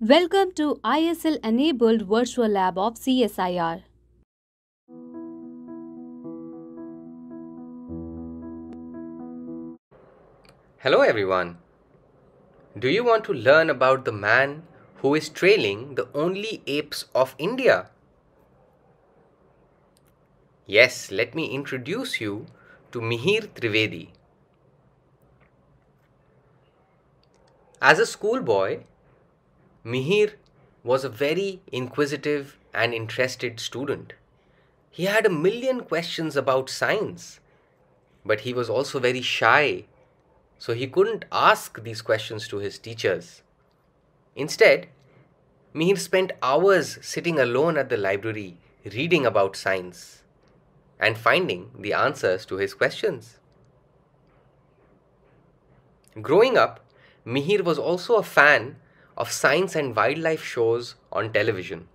Welcome to ISL enabled virtual lab of CSIR. Hello everyone. Do you want to learn about the man who is trailing the only apes of India? Yes, let me introduce you to Mihir Trivedi. As a schoolboy, Mihir was a very inquisitive and interested student. He had a million questions about science, but he was also very shy, so he couldn't ask these questions to his teachers. Instead, Mihir spent hours sitting alone at the library reading about science and finding the answers to his questions. Growing up, Mihir was also a fan of science and wildlife shows on television.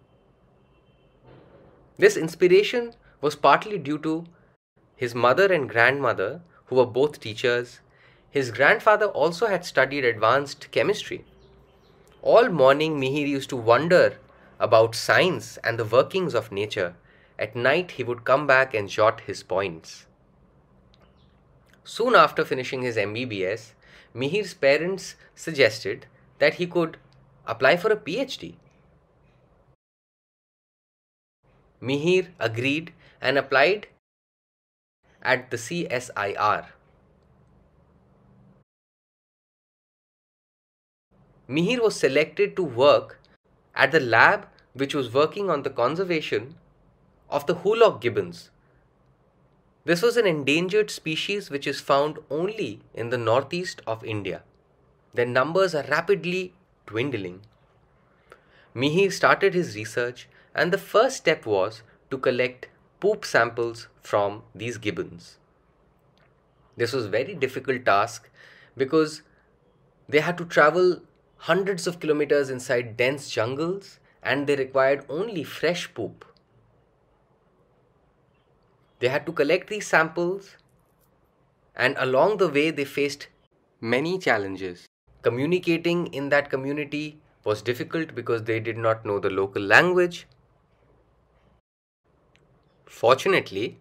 This inspiration was partly due to his mother and grandmother, who were both teachers. His grandfather also had studied advanced chemistry. All morning, Mihir used to wonder about science and the workings of nature. At night, he would come back and jot his points. Soon after finishing his MBBS, Mihir's parents suggested that he could apply for a PhD. Mihir agreed and applied at the CSIR. Mihir was selected to work at the lab which was working on the conservation of the hoolock gibbons, this was an endangered species which is found only in the northeast of India. Their numbers are rapidly dwindling. Mihir started his research and the first step was to collect poop samples from these gibbons. This was a very difficult task because they had to travel hundreds of kilometers inside dense jungles and they required only fresh poop. They had to collect these samples, and along the way, they faced many challenges. Communicating in that community was difficult because they did not know the local language. Fortunately,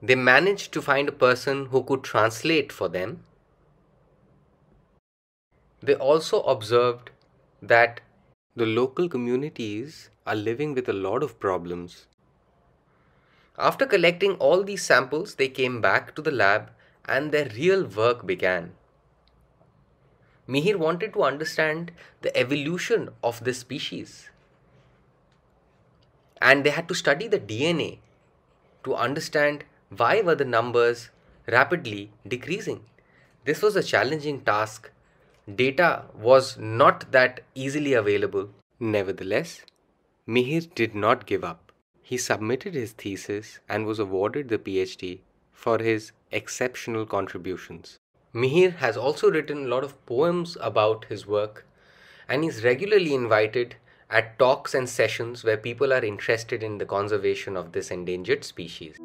they managed to find a person who could translate for them. They also observed that the local communities are living with a lot of problems. After collecting all these samples, they came back to the lab and their real work began. Mihir wanted to understand the evolution of this species. And they had to study the DNA to understand why were the numbers rapidly decreasing. This was a challenging task. Data was not that easily available. Nevertheless, Mihir did not give up. He submitted his thesis and was awarded the PhD for his exceptional contributions. Mihir has also written a lot of poems about his work and is regularly invited at talks and sessions where people are interested in the conservation of this endangered species.